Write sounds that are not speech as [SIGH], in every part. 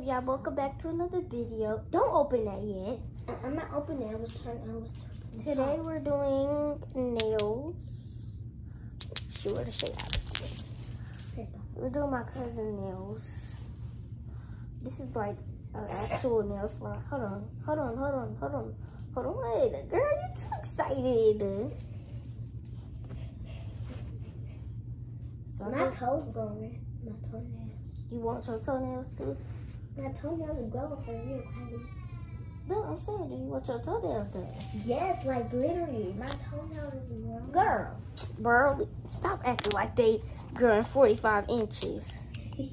y'all welcome back to another video don't open that yet I- I'm not opening it. I was trying. I was. Trying today we're doing nails she where to show y'all Here you go. we're doing my cousin nails this is like an actual nail salon hold on hold on hold on hold on hold on wait girl you're too excited so My toes growing. My toenails. you want your toenails too My toenails are growing for real, Kylie. no i'm saying do you want your toenails done Yes, like literally, my toenails is growing. Girl, bro, stop acting like they growing 45 inches. [LAUGHS]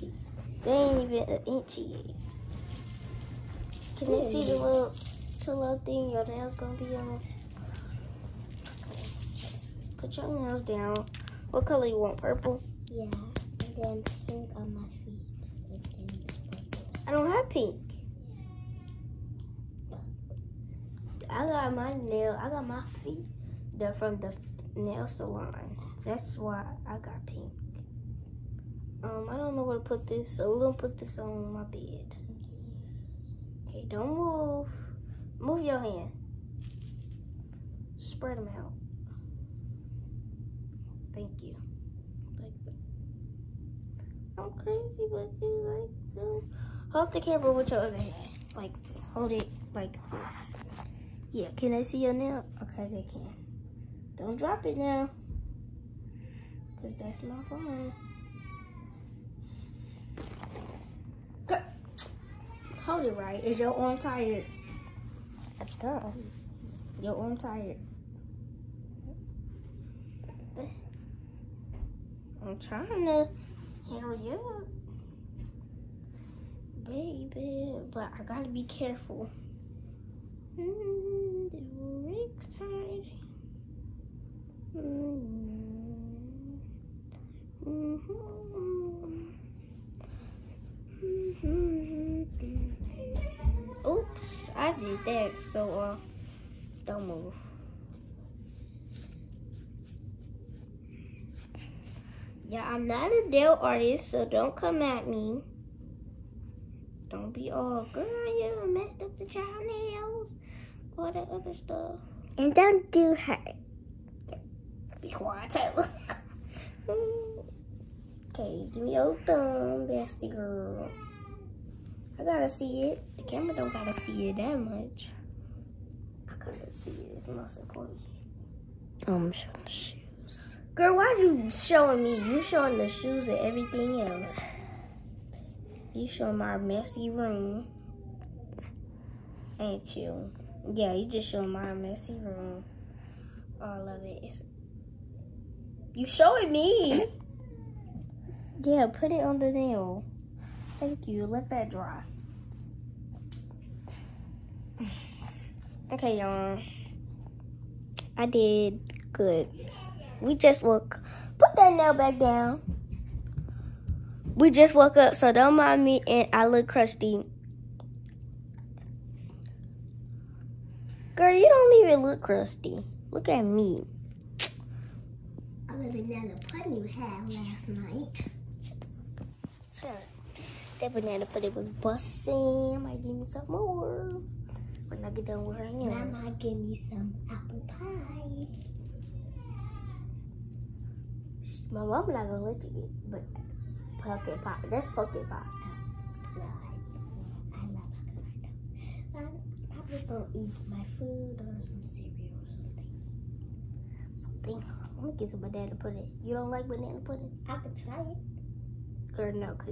They ain't even an inch yet. Can they see the little, the little thing your nails gonna be on? Put your nails down. What color you want? Purple? Yeah, and then pink on my feet. I don't have pink. I got my nail. I got my feet. They're from the nail salon. That's why I got pink. Um, I don't know where to put this, so we're gonna put this on my bed. Okay, don't move. Move your hand. Spread them out. Thank you. Like that. I'm crazy, but you like to hold the camera with your other hand. Like hold it like this. Yeah, can they see your nail? Okay, they can. Don't drop it now. Cause that's my phone. Go. Hold it right. Is your arm tired? Girl. Your arm tired. I'm trying to hurry up. Baby, but I gotta be careful. Mm, they're exciting. Mm. Mhm. Oops, I did that, so uh, don't move. Yeah, I'm not a nail artist, so don't come at me. Don't be all, girl, you messed up the child nails, all that other stuff. And don't do her. Be quiet, Taylor. okay, give me your thumb, bestie girl. I gotta see it. The camera don't gotta see it that much. I gotta see it. It's most important. I'm showing the shoes. Girl, why are you showing me? You showing the shoes and everything else. You showing my messy room. Ain't you? Yeah, you just showing my messy room. All of it. It's... You showing me? Yeah, put it on the nail. Thank you. Let that dry. Okay, y'all. I did good. We just woke. Put that nail back down. We just woke up, so don't mind me. And I look crusty. Girl, you don't even look crusty. Look at me. I the banana pudding you had last night. Shut up. That banana pudding was busting. Might give me some more when I get done with her And I nails. might give me some apple pie. My mom not gonna let you get, but pumpkin pie. That's pumpkin pie. No, I, I love apple pie. I'm, I'm just gonna eat my food or some cereal or something. Something. I'm gonna get some banana pudding. You don't like banana pudding? I could try it. Or no, no, 'cause